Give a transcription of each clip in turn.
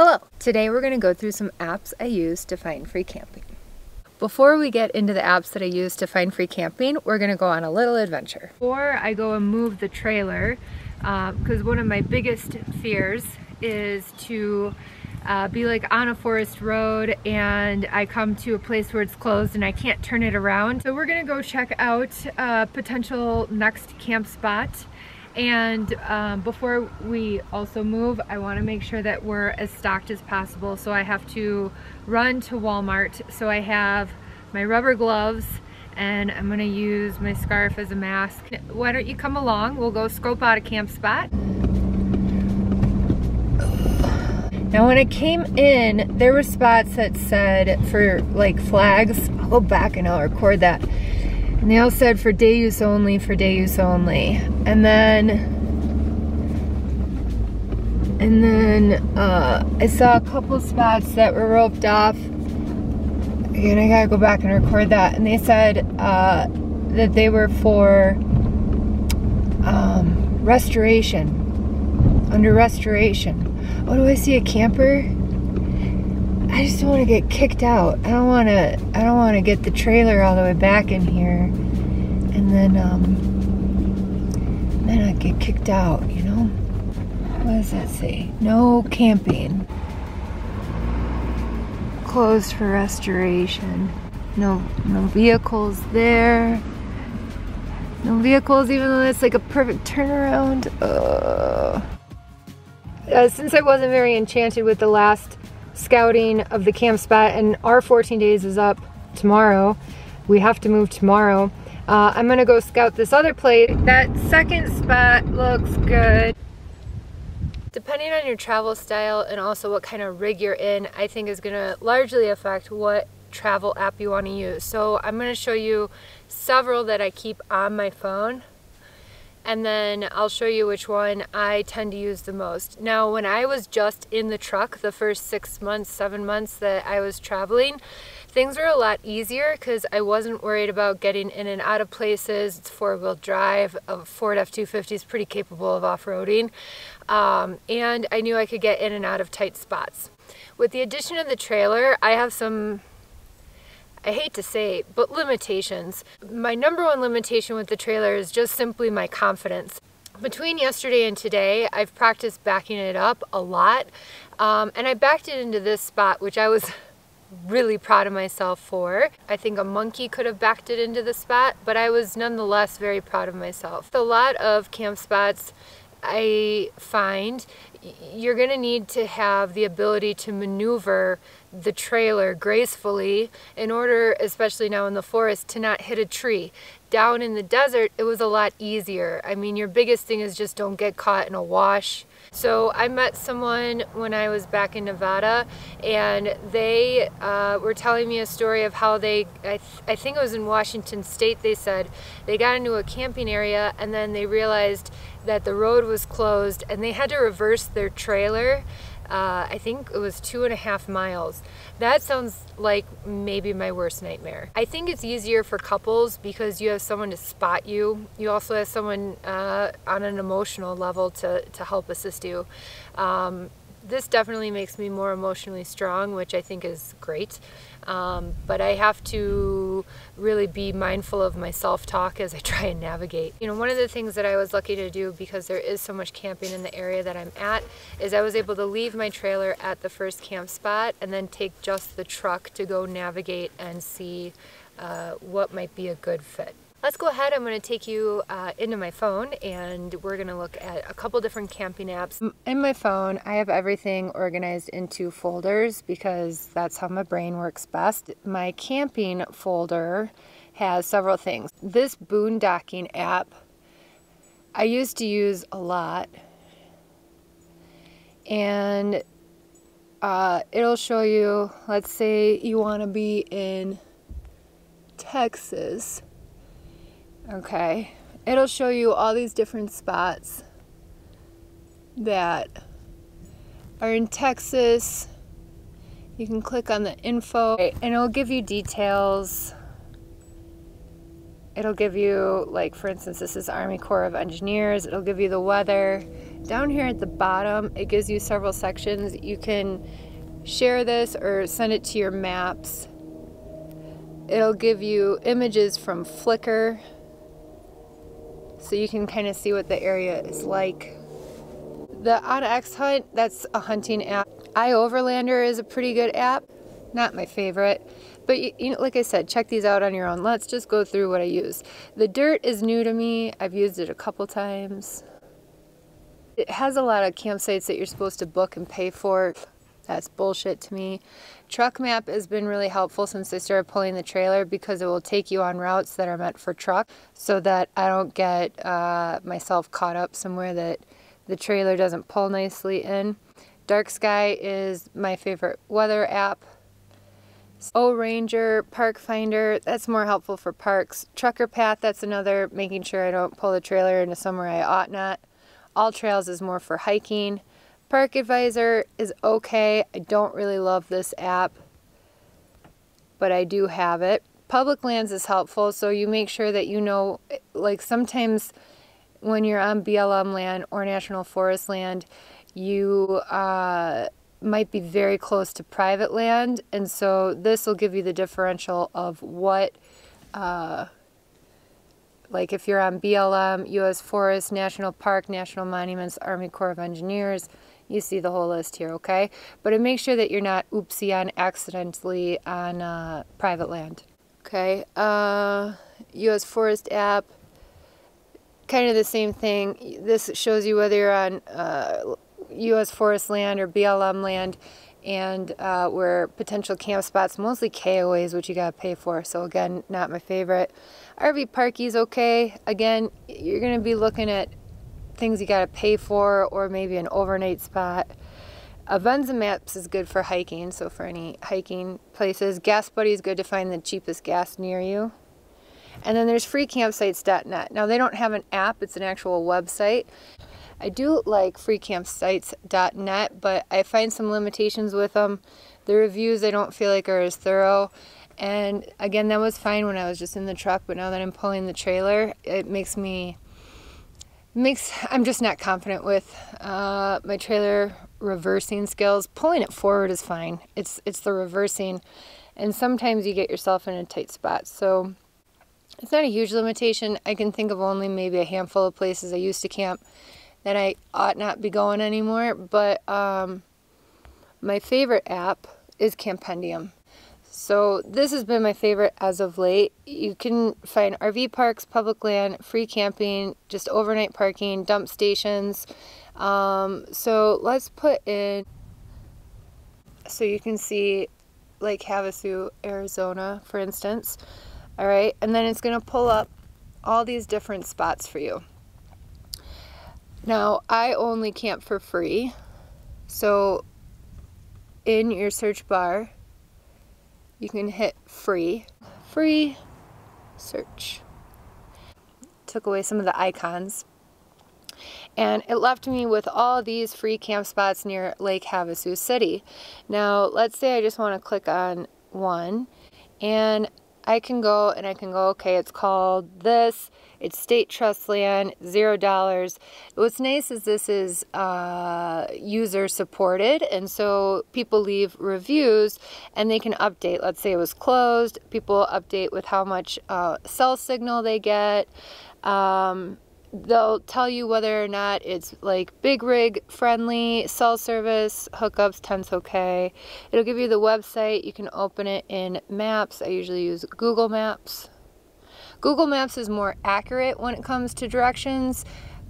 Hello! Today we're going to go through some apps I use to find free camping. Before we get into the apps that I use to find free camping, we're going to go on a little adventure. Before I go and move the trailer, because uh, one of my biggest fears is to uh, be like on a forest road and I come to a place where it's closed and I can't turn it around. So we're gonna go check out a potential next camp spot and um, before we also move, I wanna make sure that we're as stocked as possible. So I have to run to Walmart. So I have my rubber gloves and I'm gonna use my scarf as a mask. Why don't you come along? We'll go scope out a camp spot. Now when I came in, there were spots that said for like flags, I'll go back and I'll record that and they all said for day use only, for day use only. And then, and then uh, I saw a couple spots that were roped off. Again, I gotta go back and record that. And they said uh, that they were for um, restoration, under restoration. Oh, do I see a camper? I just don't want to get kicked out. I don't want to. I don't want to get the trailer all the way back in here, and then um, then I get kicked out. You know. What does that say? No camping. Closed for restoration. No, no vehicles there. No vehicles, even though it's like a perfect turnaround. Uh, since I wasn't very enchanted with the last scouting of the camp spot and our 14 days is up tomorrow. We have to move tomorrow. Uh, I'm gonna go scout this other place. That second spot looks good. Depending on your travel style and also what kind of rig you're in, I think is gonna largely affect what travel app you wanna use. So I'm gonna show you several that I keep on my phone and then I'll show you which one I tend to use the most. Now, when I was just in the truck the first six months, seven months that I was traveling, things were a lot easier because I wasn't worried about getting in and out of places. It's four-wheel drive. A Ford F-250 is pretty capable of off-roading. Um, and I knew I could get in and out of tight spots. With the addition of the trailer, I have some I hate to say, but limitations. My number one limitation with the trailer is just simply my confidence. Between yesterday and today, I've practiced backing it up a lot, um, and I backed it into this spot, which I was really proud of myself for. I think a monkey could have backed it into the spot, but I was nonetheless very proud of myself. A lot of camp spots I find you're going to need to have the ability to maneuver the trailer gracefully in order, especially now in the forest, to not hit a tree. Down in the desert, it was a lot easier. I mean, your biggest thing is just don't get caught in a wash. So I met someone when I was back in Nevada and they uh, were telling me a story of how they, I, th I think it was in Washington State, they said, they got into a camping area and then they realized that the road was closed and they had to reverse their trailer uh, I think it was two and a half miles. That sounds like maybe my worst nightmare. I think it's easier for couples because you have someone to spot you. You also have someone uh, on an emotional level to, to help assist you. Um, this definitely makes me more emotionally strong, which I think is great. Um, but I have to really be mindful of my self-talk as I try and navigate. You know, one of the things that I was lucky to do because there is so much camping in the area that I'm at is I was able to leave my trailer at the first camp spot and then take just the truck to go navigate and see uh, what might be a good fit. Let's go ahead, I'm going to take you uh, into my phone and we're going to look at a couple different camping apps. In my phone, I have everything organized into folders because that's how my brain works best. My camping folder has several things. This boondocking app, I used to use a lot and uh, it'll show you, let's say you want to be in Texas Okay, it'll show you all these different spots that are in Texas. You can click on the info and it'll give you details. It'll give you, like, for instance, this is Army Corps of Engineers. It'll give you the weather. Down here at the bottom, it gives you several sections. You can share this or send it to your maps. It'll give you images from Flickr so you can kind of see what the area is like. The OnX Hunt, that's a hunting app. iOverlander is a pretty good app. Not my favorite. But you, you know, like I said, check these out on your own. Let's just go through what I use. The Dyrt is new to me. I've used it a couple times. It has a lot of campsites that you're supposed to book and pay for. That's bullshit to me. Truck Map has been really helpful since I started pulling the trailer because it will take you on routes that are meant for truck so that I don't get uh, myself caught up somewhere that the trailer doesn't pull nicely in. Dark Sky is my favorite weather app. O Ranger, Park Finder, that's more helpful for parks. Trucker Path, that's another, making sure I don't pull the trailer into somewhere I ought not. All Trails is more for hiking. Park Advisor is okay. I don't really love this app, but I do have it. Public Lands is helpful, so you make sure that you know, like sometimes when you're on BLM land or National Forest land, you uh, might be very close to private land, and so this will give you the differential of what uh, like if you're on BLM, U.S. Forest, National Park, National Monuments, Army Corps of Engineers, you see the whole list here, okay? But it makes sure that you're not oopsie on accidentally on uh, private land. Okay, uh, U.S. Forest app, kind of the same thing. This shows you whether you're on uh, U.S. Forest land or BLM land and uh, where potential camp spots, mostly KOAs, which you gotta pay for. So again, not my favorite. RV Parky's okay. Again, you're gonna be looking at things you gotta pay for or maybe an overnight spot. Avenza Maps is good for hiking, so for any hiking places. Gas Buddy is good to find the cheapest gas near you. And then there's freecampsites.net. Now they don't have an app, it's an actual website. I do like freecampsites.net, but I find some limitations with them. The reviews I don't feel like are as thorough. And again, that was fine when I was just in the truck, but now that I'm pulling the trailer, it makes me makes I'm just not confident with uh, my trailer reversing skills. Pulling it forward is fine. It's it's the reversing, and sometimes you get yourself in a tight spot. So it's not a huge limitation. I can think of only maybe a handful of places I used to camp that I ought not be going anymore. But um, my favorite app is Campendium. So this has been my favorite as of late. You can find RV parks, public land, free camping, just overnight parking, dump stations. Um, so let's put in, so you can see Lake Havasu, Arizona, for instance. All right, and then it's gonna pull up all these different spots for you. Now, I only camp for free. So in your search bar, you can hit free, free search. Took away some of the icons. And it left me with all these free camp spots near Lake Havasu City. Now, let's say I just want to click on one and I can go and I can go, okay, it's called this, it's state trust land, zero dollars. What's nice is this is uh, user supported, and so people leave reviews and they can update. Let's say it was closed, people update with how much uh, cell signal they get. Um, they'll tell you whether or not it's like big rig friendly, cell service, hookups, tents okay. It'll give you the website. You can open it in Maps. I usually use Google Maps. Google Maps is more accurate when it comes to directions,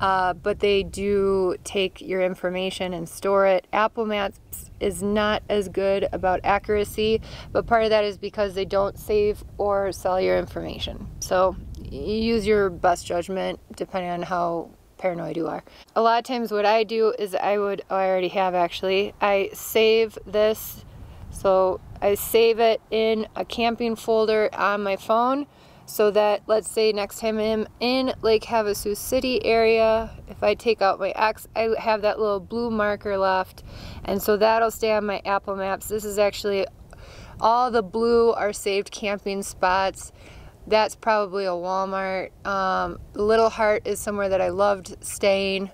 uh, but they do take your information and store it. Apple Maps is not as good about accuracy, but part of that is because they don't save or sell your information. So you use your best judgment depending on how paranoid you are. A lot of times what I do is I would, oh I already have actually, I save this, so I save it in a camping folder on my phone so that let's say next time I'm in Lake Havasu City area, if I take out my X, I have that little blue marker left and so that'll stay on my Apple Maps. This is actually all the blue are saved camping spots that's probably a Walmart. Um, Little Heart is somewhere that I loved staying.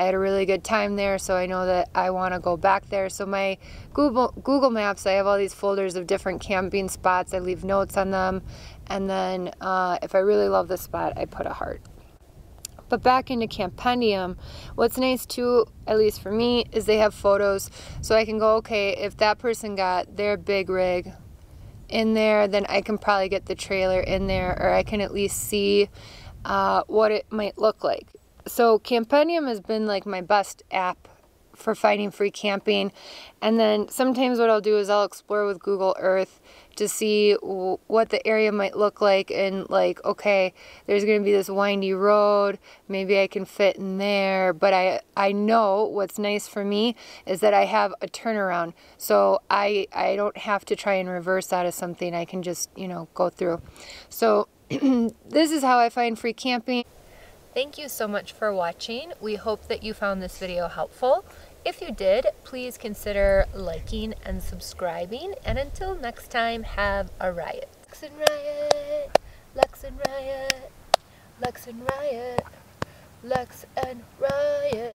I had a really good time there, so I know that I want to go back there. So my Google Google Maps, I have all these folders of different camping spots. I leave notes on them, and then uh, if I really love the spot, I put a heart. But back into Campendium, what's nice too, at least for me, is they have photos. So I can go, okay, if that person got their big rig in there, then I can probably get the trailer in there, or I can at least see uh, what it might look like. So Campendium has been like my best app for finding free camping. And then sometimes what I'll do is I'll explore with Google Earth to see what the area might look like and like okay there's going to be this windy road. Maybe I can fit in there. But I I know what's nice for me is that I have a turnaround. So I I don't have to try and reverse out of something I can just you know go through. So this is how I find free camping Thank you so much for watching. We hope that you found this video helpful. If you did, please consider liking and subscribing. And until next time, have a riot. Lex and riot, Lex and riot, Lex and riot, Lex and riot.